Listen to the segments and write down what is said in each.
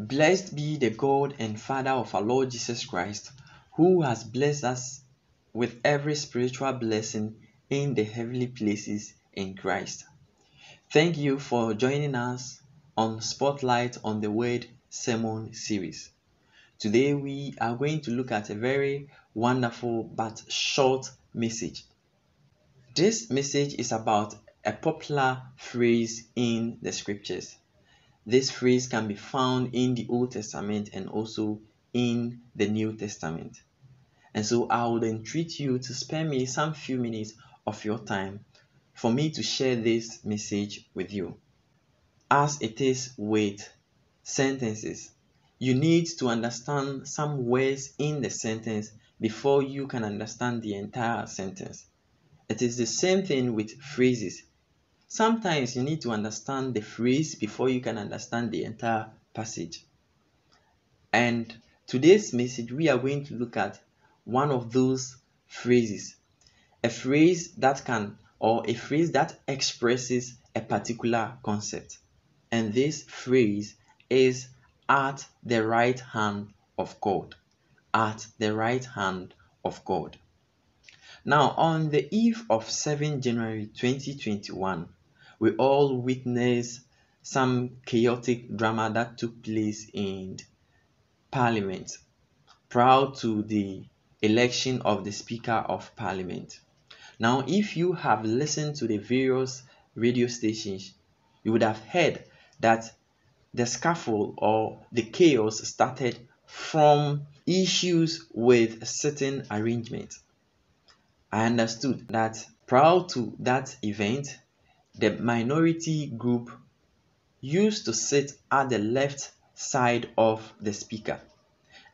Blessed be the God and Father of our Lord Jesus Christ, who has blessed us with every spiritual blessing in the heavenly places in Christ. Thank you for joining us on Spotlight on the Word sermon series. Today we are going to look at a very wonderful but short message. This message is about a popular phrase in the scriptures. This phrase can be found in the Old Testament and also in the New Testament. And so I would entreat you to spare me some few minutes of your time for me to share this message with you. As it is with sentences, you need to understand some words in the sentence before you can understand the entire sentence. It is the same thing with phrases. Sometimes you need to understand the phrase before you can understand the entire passage. And today's message, we are going to look at one of those phrases. A phrase that can, or a phrase that expresses a particular concept. And this phrase is at the right hand of God. At the right hand of God. Now, on the eve of 7 January 2021, we all witnessed some chaotic drama that took place in Parliament prior to the election of the Speaker of Parliament. Now, if you have listened to the various radio stations, you would have heard that the scuffle or the chaos started from issues with certain arrangements. I understood that prior to that event, the minority group used to sit at the left side of the speaker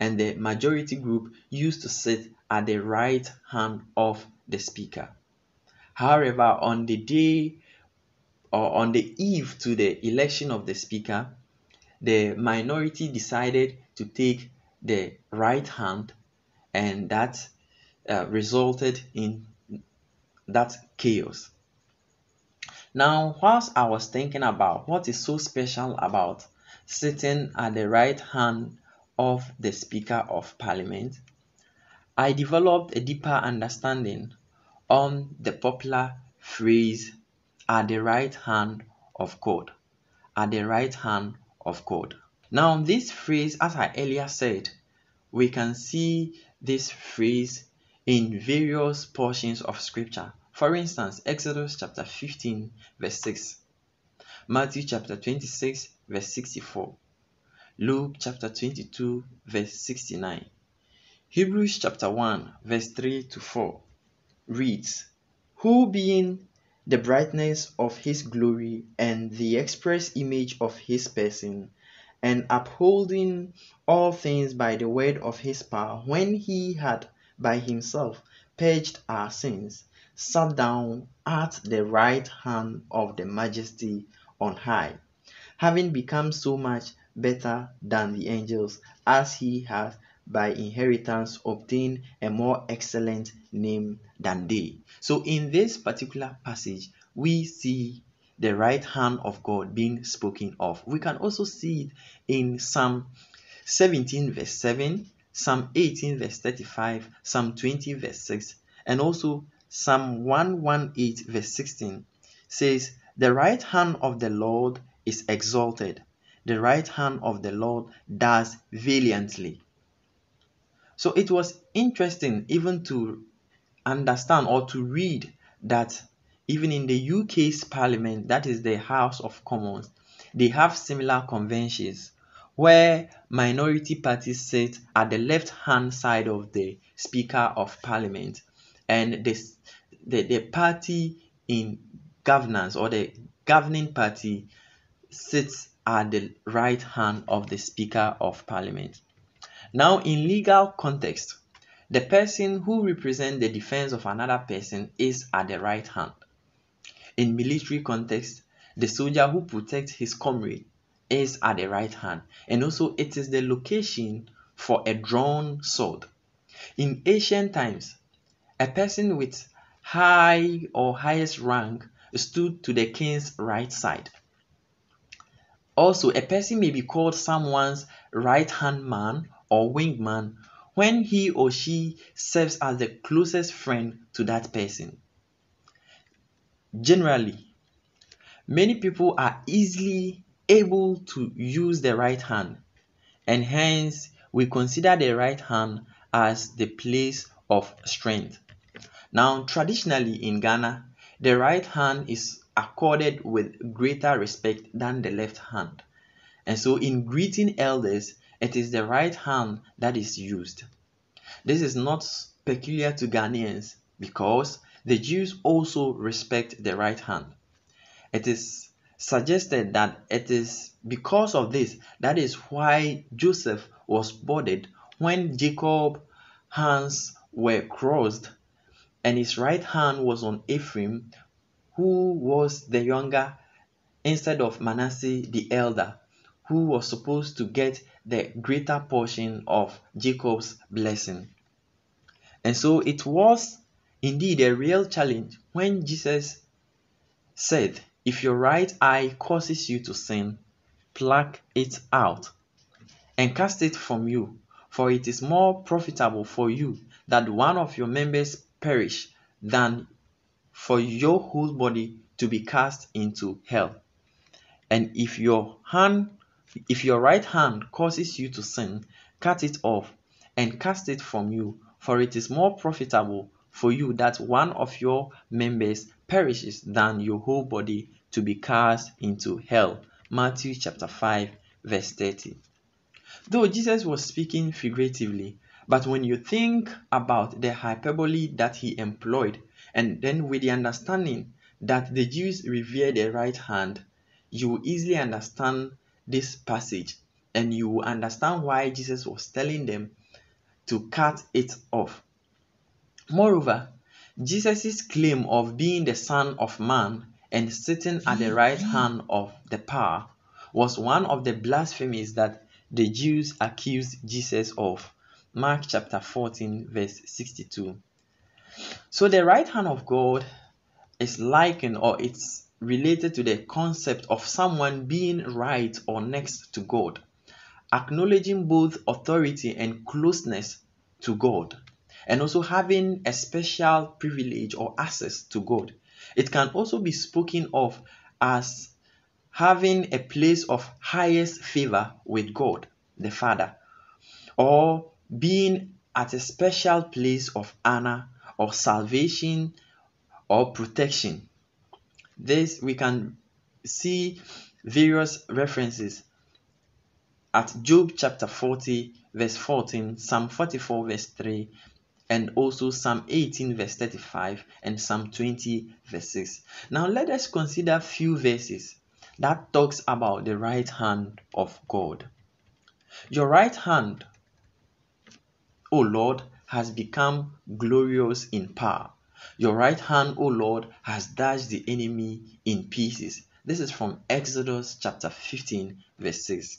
and the majority group used to sit at the right hand of the speaker. However, on the day or on the eve to the election of the speaker, the minority decided to take the right hand and that uh, resulted in that chaos. Now, whilst I was thinking about what is so special about sitting at the right hand of the Speaker of Parliament, I developed a deeper understanding on the popular phrase at the right hand of God. At the right hand of God. Now, this phrase, as I earlier said, we can see this phrase in various portions of Scripture. For instance, Exodus chapter 15, verse 6, Matthew chapter 26, verse 64, Luke chapter 22, verse 69, Hebrews chapter 1, verse 3 to 4 reads, Who being the brightness of his glory and the express image of his person, and upholding all things by the word of his power, when he had by himself purged our sins, sat down at the right hand of the majesty on high, having become so much better than the angels, as he has by inheritance obtained a more excellent name than they. So, in this particular passage, we see the right hand of God being spoken of. We can also see it in Psalm 17, verse 7, Psalm 18, verse 35, Psalm 20, verse 6, and also Psalm 118, verse 16 says, The right hand of the Lord is exalted, the right hand of the Lord does valiantly. So it was interesting even to understand or to read that even in the UK's parliament, that is the House of Commons, they have similar conventions where minority parties sit at the left hand side of the Speaker of Parliament and this the, the party in governance or the governing party sits at the right hand of the Speaker of Parliament. Now, in legal context, the person who represents the defense of another person is at the right hand. In military context, the soldier who protects his comrade is at the right hand, and also it is the location for a drawn sword. In ancient times, a person with high or highest rank stood to the king's right side. Also, a person may be called someone's right hand man or wingman when he or she serves as the closest friend to that person. Generally, many people are easily able to use the right hand, and hence we consider the right hand as the place of strength. Now, traditionally in Ghana, the right hand is accorded with greater respect than the left hand. And so, in greeting elders, it is the right hand that is used. This is not peculiar to Ghanaians because the Jews also respect the right hand. It is suggested that it is because of this that is why Joseph was bothered when Jacob's hands were crossed and his right hand was on Ephraim, who was the younger, instead of Manasseh the elder, who was supposed to get the greater portion of Jacob's blessing. And so it was indeed a real challenge when Jesus said, If your right eye causes you to sin, pluck it out and cast it from you, for it is more profitable for you that one of your members perish than for your whole body to be cast into hell. And if your hand if your right hand causes you to sin, cut it off and cast it from you, for it is more profitable for you that one of your members perishes than your whole body to be cast into hell. Matthew chapter 5 verse 30. Though Jesus was speaking figuratively, but when you think about the hyperbole that he employed, and then with the understanding that the Jews revere the right hand, you will easily understand this passage and you will understand why Jesus was telling them to cut it off. Moreover, Jesus' claim of being the Son of Man and sitting at the right hand of the power was one of the blasphemies that the Jews accused Jesus of. Mark chapter 14, verse 62. So the right hand of God is likened or it's related to the concept of someone being right or next to God, acknowledging both authority and closeness to God, and also having a special privilege or access to God. It can also be spoken of as having a place of highest favor with God, the Father, or being at a special place of honor or salvation or protection. This we can see various references at Job chapter 40, verse 14, Psalm 44, verse 3, and also Psalm 18, verse 35, and Psalm 20, verse 6. Now let us consider few verses that talks about the right hand of God. Your right hand O Lord, has become glorious in power. Your right hand, O Lord, has dashed the enemy in pieces. This is from Exodus chapter 15, verse 6.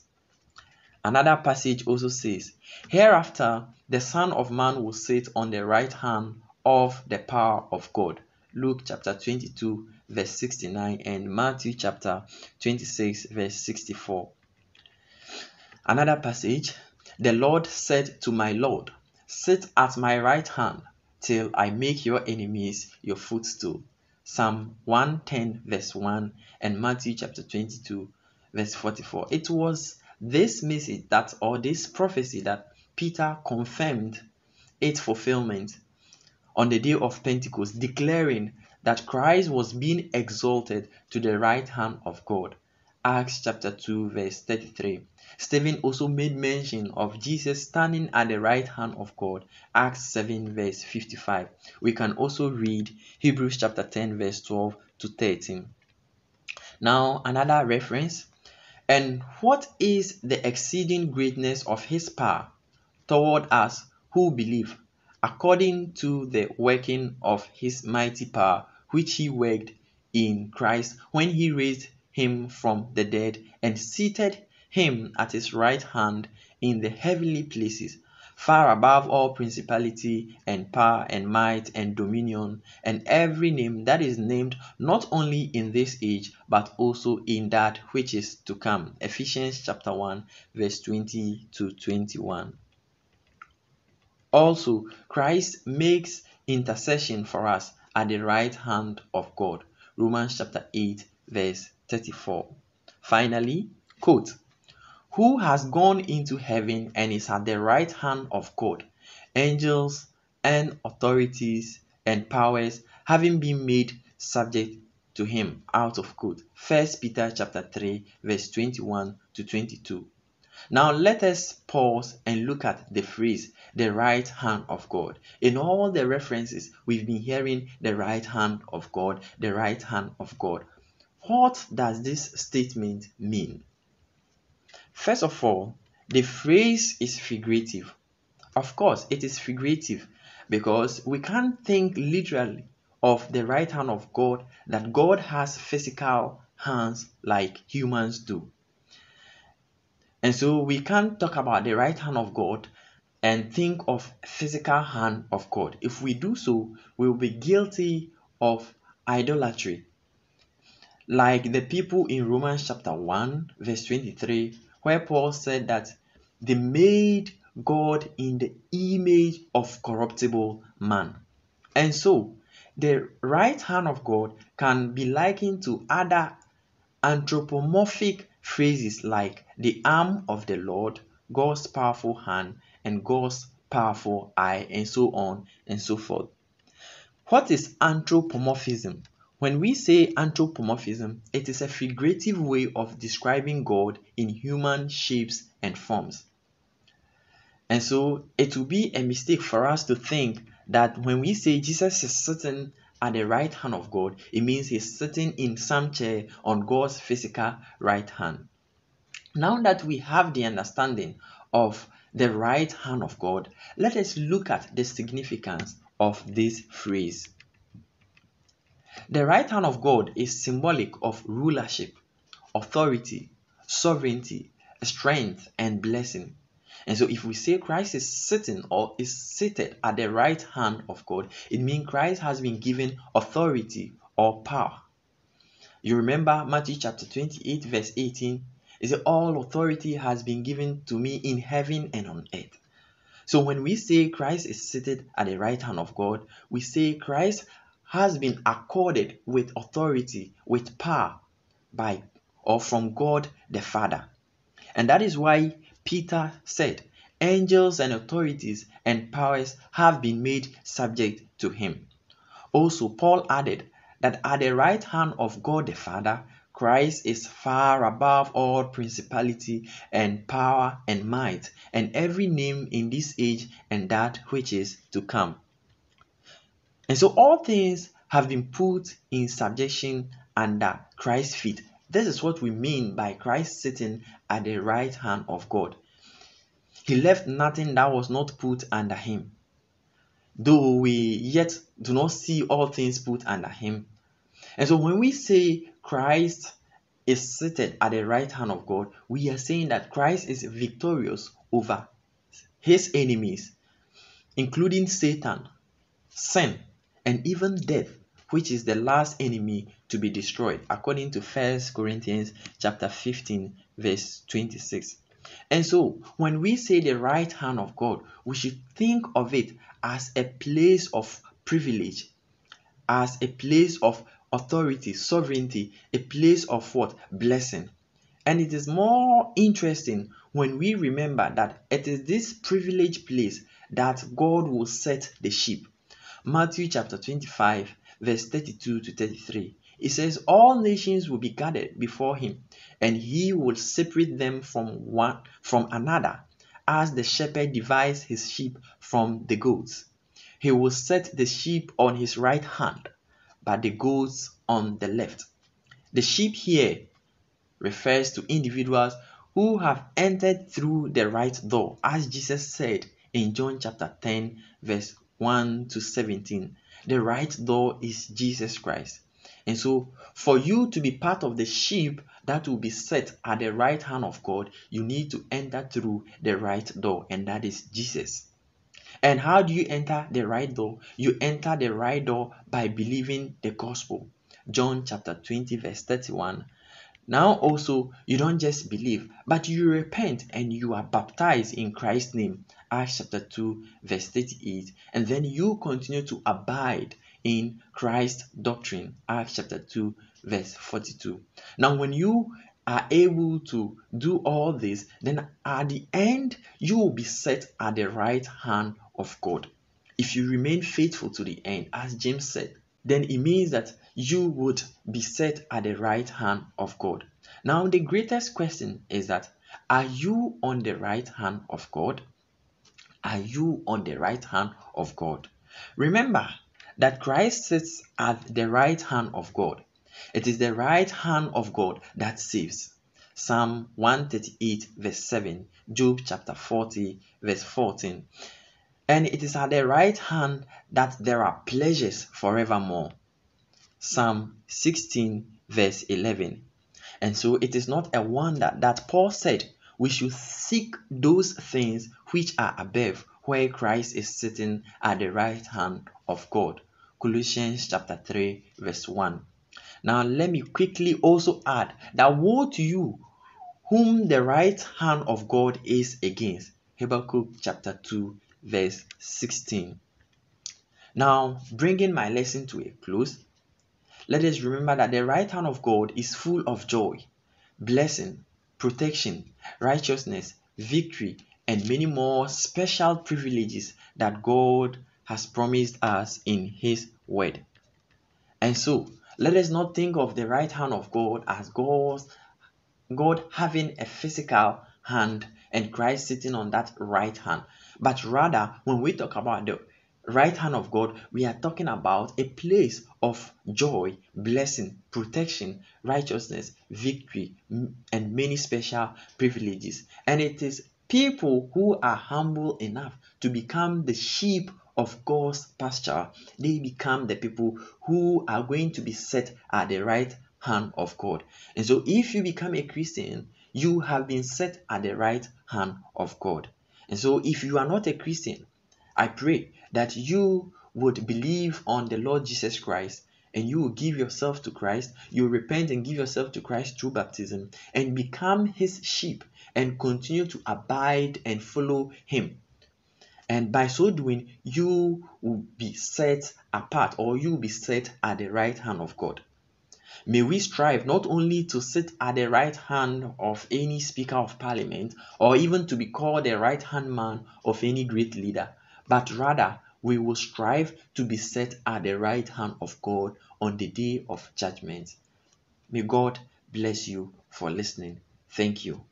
Another passage also says, Hereafter the Son of Man will sit on the right hand of the power of God. Luke chapter 22, verse 69, and Matthew chapter 26, verse 64. Another passage, the Lord said to my Lord, Sit at my right hand till I make your enemies your footstool. Psalm 110, verse 1, and Matthew chapter 22, verse 44. It was this message that, or this prophecy, that Peter confirmed its fulfillment on the day of Pentecost, declaring that Christ was being exalted to the right hand of God. Acts chapter 2, verse 33. Stephen also made mention of Jesus standing at the right hand of God. Acts 7, verse 55. We can also read Hebrews chapter 10, verse 12 to 13. Now, another reference. And what is the exceeding greatness of his power toward us who believe, according to the working of his mighty power, which he worked in Christ when he raised him from the dead and seated him at his right hand in the heavenly places, far above all principality and power and might and dominion and every name that is named not only in this age but also in that which is to come. Ephesians chapter 1 verse 20 to 21. Also, Christ makes intercession for us at the right hand of God. Romans chapter 8 verse 34. Finally, quote, who has gone into heaven and is at the right hand of God, angels and authorities and powers having been made subject to him out of quote. First Peter chapter 3 verse 21 to 22. Now let us pause and look at the phrase the right hand of God. In all the references we've been hearing the right hand of God, the right hand of God. What does this statement mean? First of all, the phrase is figurative. Of course, it is figurative because we can't think literally of the right hand of God that God has physical hands like humans do. And so we can't talk about the right hand of God and think of physical hand of God. If we do so, we will be guilty of idolatry. Like the people in Romans chapter 1 verse 23 where Paul said that they made God in the image of corruptible man. And so, the right hand of God can be likened to other anthropomorphic phrases like the arm of the Lord, God's powerful hand, and God's powerful eye, and so on and so forth. What is anthropomorphism? When we say anthropomorphism, it is a figurative way of describing God in human shapes and forms. And so it will be a mistake for us to think that when we say Jesus is sitting at the right hand of God, it means he's sitting in some chair on God's physical right hand. Now that we have the understanding of the right hand of God, let us look at the significance of this phrase. The right hand of God is symbolic of rulership, authority, sovereignty, strength, and blessing. And so, if we say Christ is sitting or is seated at the right hand of God, it means Christ has been given authority or power. You remember Matthew chapter 28, verse 18 is that all authority has been given to me in heaven and on earth. So, when we say Christ is seated at the right hand of God, we say Christ has been accorded with authority, with power by or from God the Father. And that is why Peter said, Angels and authorities and powers have been made subject to him. Also, Paul added that at the right hand of God the Father, Christ is far above all principality and power and might, and every name in this age and that which is to come. And so all things have been put in subjection under Christ's feet. This is what we mean by Christ sitting at the right hand of God. He left nothing that was not put under him. Though we yet do not see all things put under him. And so when we say Christ is seated at the right hand of God, we are saying that Christ is victorious over his enemies, including Satan, sin, and even death which is the last enemy to be destroyed according to First Corinthians chapter 15 verse 26 and so when we say the right hand of God we should think of it as a place of privilege as a place of authority sovereignty a place of what? Blessing. And it is more interesting when we remember that it is this privileged place that God will set the sheep Matthew chapter 25, verse 32 to 33. It says, All nations will be gathered before him, and he will separate them from one from another, as the shepherd divides his sheep from the goats. He will set the sheep on his right hand, but the goats on the left. The sheep here refers to individuals who have entered through the right door, as Jesus said in John chapter 10, verse 1 to 17. The right door is Jesus Christ. And so, for you to be part of the sheep that will be set at the right hand of God, you need to enter through the right door, and that is Jesus. And how do you enter the right door? You enter the right door by believing the gospel. John chapter 20, verse 31. Now, also, you don't just believe, but you repent and you are baptized in Christ's name. Acts chapter 2, verse 38. And then you continue to abide in Christ's doctrine. Acts chapter 2, verse 42. Now, when you are able to do all this, then at the end, you will be set at the right hand of God. If you remain faithful to the end, as James said, then it means that you would be set at the right hand of God. Now, the greatest question is that are you on the right hand of God? Are you on the right hand of God? Remember that Christ sits at the right hand of God. It is the right hand of God that saves. Psalm 138, verse 7, Job chapter 40, verse 14. And it is at the right hand that there are pleasures forevermore. Psalm 16, verse 11. And so it is not a wonder that Paul said we should seek those things which are above, where Christ is sitting at the right hand of God. Colossians chapter 3, verse 1. Now, let me quickly also add that woe to you whom the right hand of God is against. Habakkuk chapter 2, verse 16. Now, bringing my lesson to a close, let us remember that the right hand of God is full of joy, blessing, protection, righteousness, victory, and many more special privileges that God has promised us in His Word. And so, let us not think of the right hand of God as God's, God having a physical hand and Christ sitting on that right hand. But rather, when we talk about the right hand of God, we are talking about a place of joy, blessing, protection, righteousness, victory, and many special privileges. And it is people who are humble enough to become the sheep of God's pasture, they become the people who are going to be set at the right hand of God. And so, if you become a Christian, you have been set at the right hand of God. And so, if you are not a Christian, I pray that you would believe on the Lord Jesus Christ and you will give yourself to Christ, you repent and give yourself to Christ through baptism and become his sheep and continue to abide and follow him. And by so doing, you will be set apart or you will be set at the right hand of God. May we strive not only to sit at the right hand of any Speaker of Parliament or even to be called the right hand man of any great leader, but rather we will strive to be set at the right hand of God on the day of judgment. May God bless you for listening. Thank you.